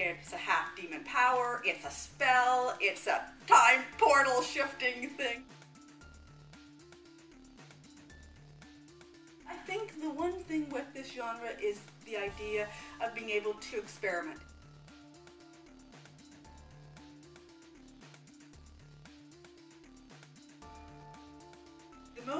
it's a half demon power, it's a spell, it's a time portal shifting thing. I think the one thing with this genre is the idea of being able to experiment.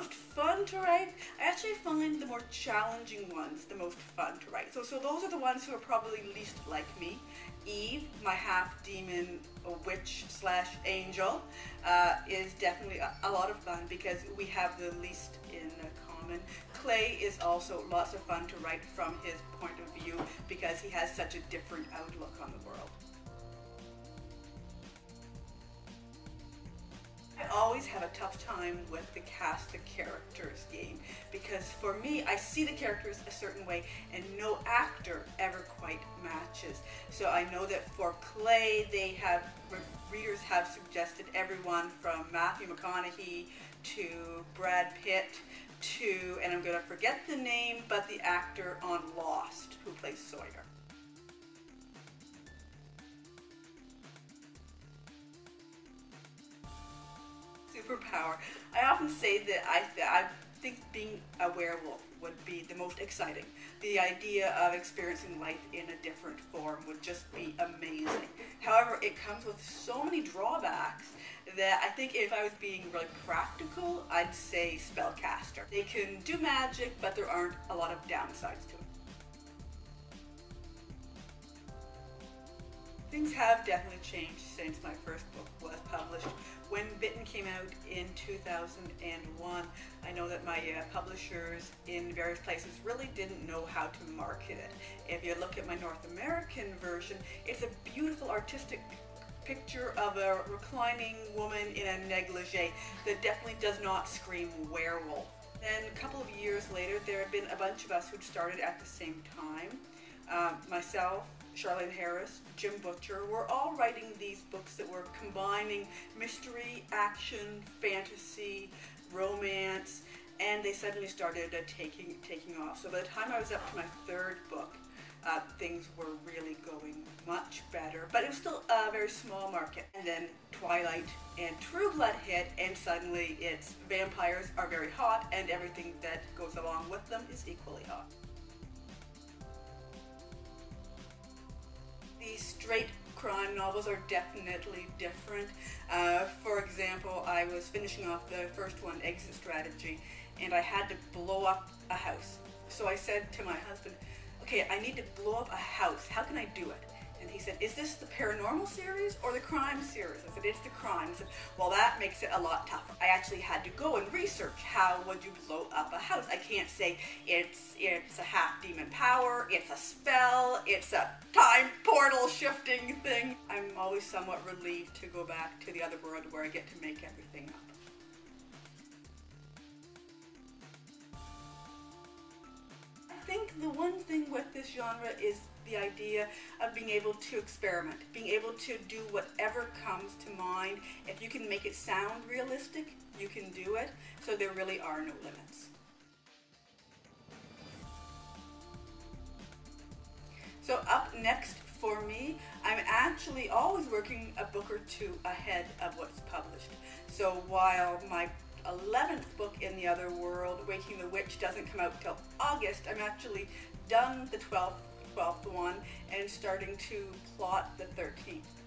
Most fun to write, I actually find the more challenging ones the most fun to write. So, so those are the ones who are probably least like me. Eve, my half demon witch slash angel, uh, is definitely a, a, lot of fun because we have the least in common. Clay is also lots of fun to write from his point of view because he has such a different outlook on the world. Always have a tough time with the cast the characters game because for me, I see the characters a certain way and no actor ever quite matches. So I know that for Clay, they have, readers have suggested everyone from Matthew McConaughey to Brad Pitt to, and I'm going to forget the name, but the actor on Lost who plays Sawyer. Superpower. I often say that I, th I think being a werewolf would be the most exciting. The idea of experiencing life in a different form would just be amazing. However, it comes with so many drawbacks that I think if I was being really practical, I'd say spellcaster. They can do magic, but there aren't a lot of downsides to it. Things have definitely changed since my first book was published. When Bitten came out in 2001, I know that my uh, publishers in various places really didn't know how to market it. If you look at my North American version, it's a beautiful artistic picture of a reclining woman in a negligee that definitely does not scream werewolf. Then a couple of years later, there had been a bunch of us who'd started at the same time. Uh, myself, Charlaine Harris, Jim Butcher, were all writing these books that were combining mystery, action, fantasy, romance, and they suddenly started uh, taking taking off. So by the time I was up to my third book, uh, things were really going much better, but it was still a very small market. And then Twilight and True Blood hit, and suddenly it's vampires are very hot, and everything that goes along with them is equally hot. Straight crime novels are definitely different. Uh, for example, I was finishing off the first one, Exit Strategy, and I had to blow up a house. So I said to my husband, okay, I need to blow up a house. How can I do it? He said, is this the paranormal series or the crime series? I said, it's the crime. He said, well, that makes it a lot tougher. I actually had to go and research how would you blow up a house. I can't say it's, it's a half demon power, it's a spell, it's a time portal shifting thing. I'm always somewhat relieved to go back to the other world where I get to make everything up. I think the one thing with this genre is the idea of being able to experiment, being able to do whatever comes to mind. If you can make it sound realistic, you can do it. So there really are no limits. So up next for me, I'm actually always working a book or two ahead of what's published. So while my 11th book in the other world, Waking the Witch, doesn't come out till August, I'm actually done the 12th 12th one and starting to plot the 13th